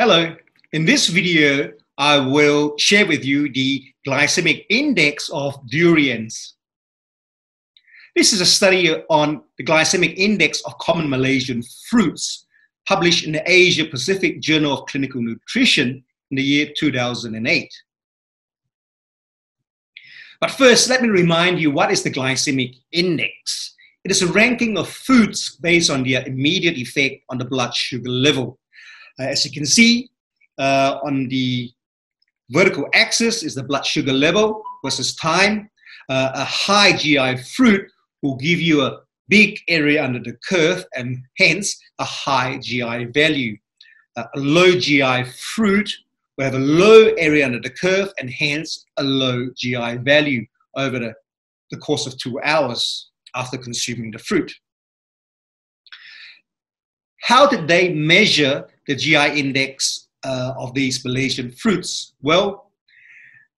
Hello, in this video, I will share with you the glycemic index of durians. This is a study on the glycemic index of common Malaysian fruits published in the Asia Pacific Journal of Clinical Nutrition in the year 2008. But first, let me remind you what is the glycemic index. It is a ranking of foods based on their immediate effect on the blood sugar level. Uh, as you can see, uh, on the vertical axis is the blood sugar level versus time. Uh, a high GI fruit will give you a big area under the curve and hence a high GI value. Uh, a low GI fruit will have a low area under the curve and hence a low GI value over the, the course of two hours after consuming the fruit. How did they measure the GI index uh, of these Malaysian fruits? Well,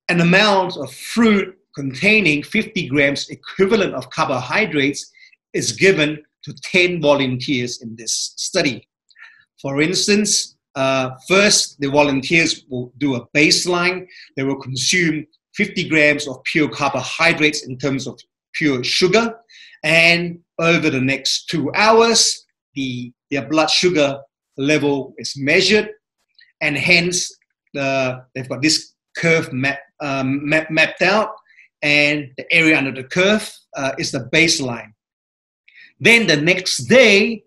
an amount of fruit containing 50 grams equivalent of carbohydrates is given to 10 volunteers in this study. For instance, uh, first, the volunteers will do a baseline. They will consume 50 grams of pure carbohydrates in terms of pure sugar. And over the next two hours, the, their blood sugar level is measured. And hence, the, they've got this curve map, um, map, mapped out. And the area under the curve uh, is the baseline. Then the next day,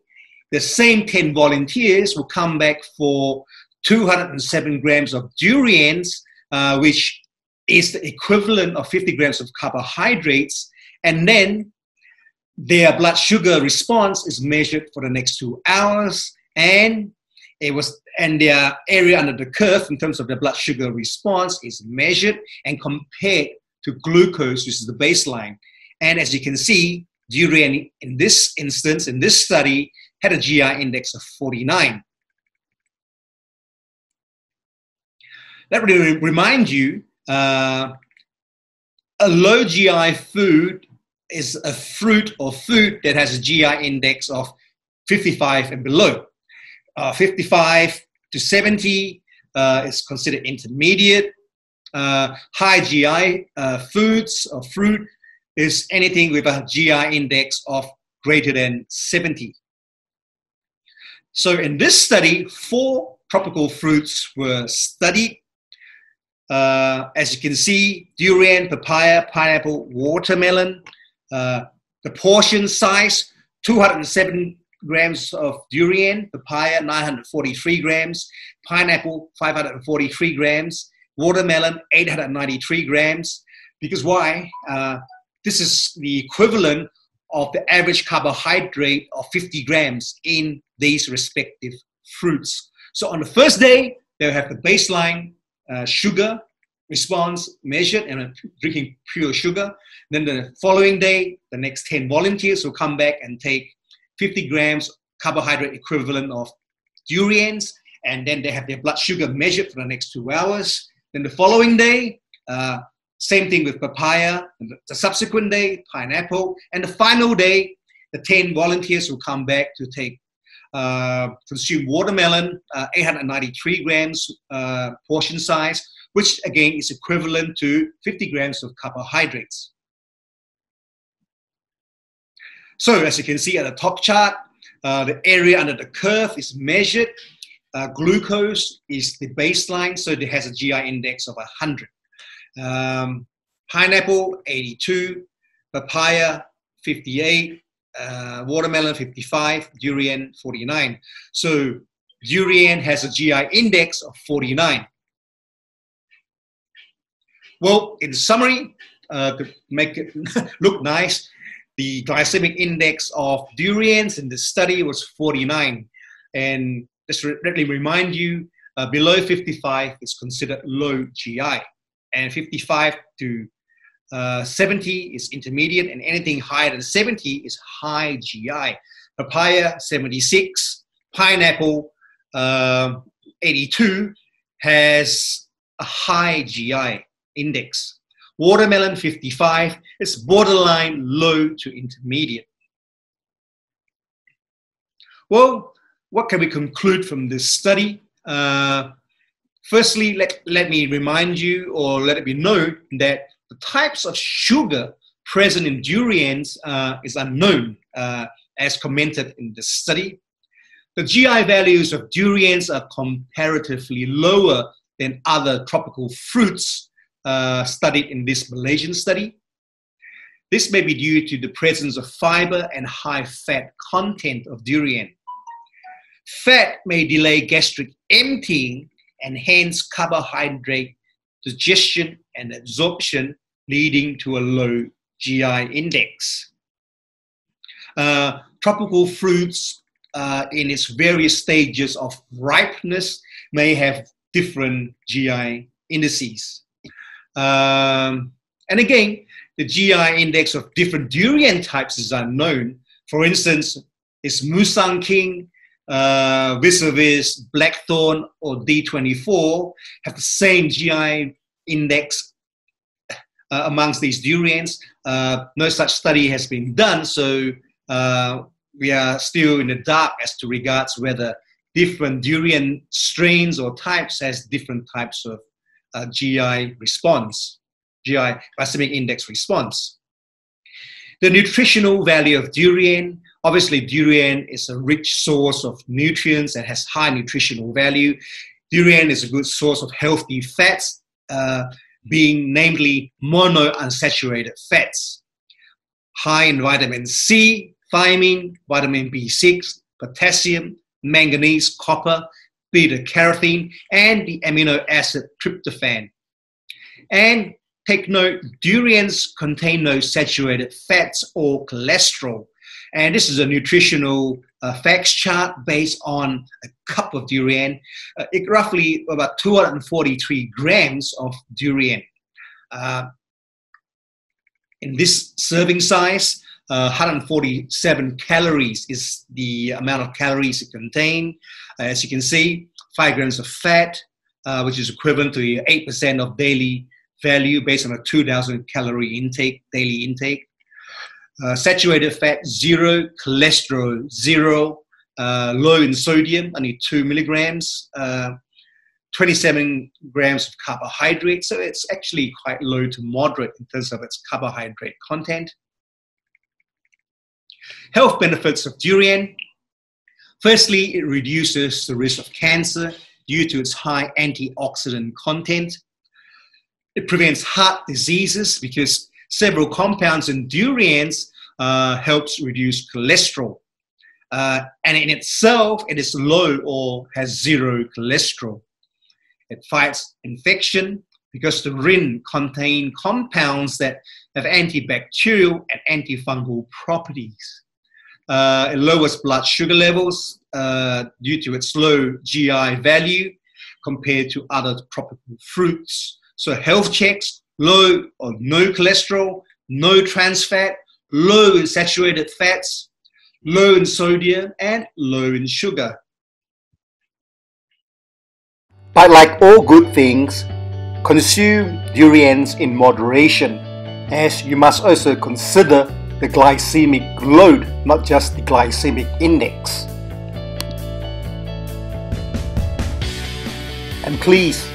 the same 10 volunteers will come back for 207 grams of durians, uh, which is the equivalent of 50 grams of carbohydrates. And then their blood sugar response is measured for the next two hours. And it was and their area under the curve in terms of the blood sugar response is measured and compared to glucose, which is the baseline. And as you can see, durian in this instance, in this study, had a GI index of 49. Let me remind you, uh, a low GI food is a fruit or food that has a GI index of 55 and below. Uh, 55 to 70 uh, is considered intermediate. Uh, high GI uh, foods or fruit is anything with a GI index of greater than 70. So in this study, four tropical fruits were studied. Uh, as you can see, durian, papaya, pineapple, watermelon. Uh, the portion size, 207 grams of durian, papaya, 943 grams, pineapple, 543 grams, watermelon, 893 grams. Because why? Uh, this is the equivalent of the average carbohydrate of 50 grams in these respective fruits. So on the first day, they'll have the baseline uh, sugar response measured and drinking pure sugar. Then the following day, the next 10 volunteers will come back and take 50 grams carbohydrate equivalent of durians, and then they have their blood sugar measured for the next two hours. Then the following day, uh, same thing with papaya. The subsequent day, pineapple. And the final day, the 10 volunteers will come back to take uh, consume watermelon, uh, 893 grams uh, portion size, which again is equivalent to 50 grams of carbohydrates. So as you can see at the top chart, uh, the area under the curve is measured. Uh, glucose is the baseline, so it has a GI index of 100 um, pineapple 82, papaya 58, uh, watermelon 55, durian 49. So durian has a GI index of 49. Well, in summary, uh, to make it look nice, the glycemic index of durians in the study was 49. And just me remind you, uh, below 55 is considered low GI and 55 to uh, 70 is intermediate, and anything higher than 70 is high GI. Papaya 76, pineapple uh, 82 has a high GI index. Watermelon 55 is borderline low to intermediate. Well, what can we conclude from this study? Uh, firstly, let, let me remind you or let it be known that the types of sugar present in durians uh, is unknown, uh, as commented in the study. The GI values of durians are comparatively lower than other tropical fruits uh, studied in this Malaysian study. This may be due to the presence of fiber and high fat content of durian. Fat may delay gastric emptying and hence carbohydrate digestion and absorption, leading to a low GI index. Uh, tropical fruits uh, in its various stages of ripeness may have different GI indices. Um, and again, the GI index of different durian types is unknown. For instance, is Musang King uh, vis-a-vis Blackthorn or D24 have the same GI index uh, amongst these durians. Uh, no such study has been done, so uh, we are still in the dark as to regards whether different durian strains or types has different types of uh, GI response, GI glycemic index response. The nutritional value of durian, obviously durian is a rich source of nutrients and has high nutritional value. Durian is a good source of healthy fats, uh, being namely monounsaturated fats. High in vitamin C, thiamine, vitamin B6, potassium, manganese, copper, beta carotene, and the amino acid tryptophan. And take note, durians contain no saturated fats or cholesterol. And this is a nutritional uh, facts chart based on a cup of durian, uh, it roughly about 243 grams of durian. Uh, in this serving size, 147 uh, calories is the amount of calories it contains. Uh, as you can see, 5 grams of fat, uh, which is equivalent to 8% of daily value based on a 2000 calorie intake, daily intake. Uh, saturated fat, zero, cholesterol, zero, uh, low in sodium, only two milligrams, uh, 27 grams of carbohydrate. So it's actually quite low to moderate in terms of its carbohydrate content. Health benefits of durian. Firstly, it reduces the risk of cancer due to its high antioxidant content. It prevents heart diseases because several compounds in durians uh, helps reduce cholesterol. Uh, and in itself, it is low or has zero cholesterol. It fights infection because the rin contain compounds that have antibacterial and antifungal properties. Uh, it lowers blood sugar levels uh, due to its low GI value compared to other tropical fruits. So health checks, low or no cholesterol, no trans fat, low in saturated fats, low in sodium, and low in sugar. But like all good things, consume durians in moderation, as you must also consider the glycemic load, not just the glycemic index. And please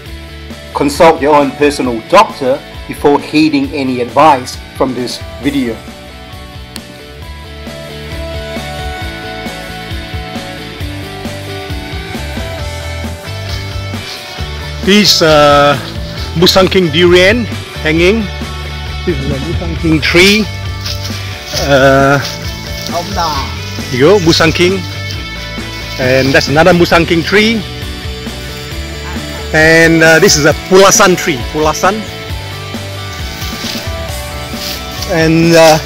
consult your own personal doctor before heeding any advice from this video. This uh, Musang King durian hanging. This is a Musang King tree uh, you go, Musang King. And that's another Musang King tree. And uh, this is a Pulasan tree, Pulasan. And uh,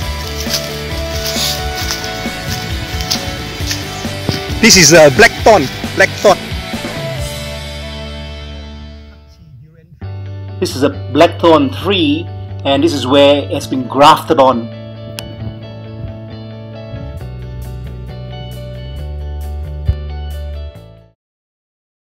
this is a black thorn, blackthorn, blackthorn. This is a blackthorn tree and this is where it has been grafted on